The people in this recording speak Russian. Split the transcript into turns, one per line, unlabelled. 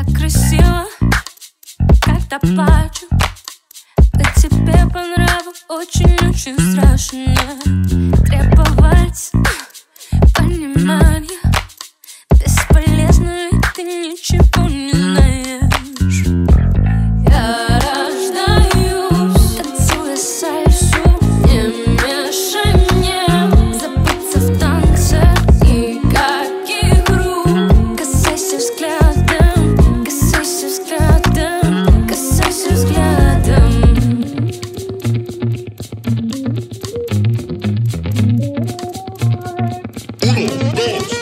Я красива, когда плачу. Да тебе по нраву очень-очень страшно. Требовать bitch.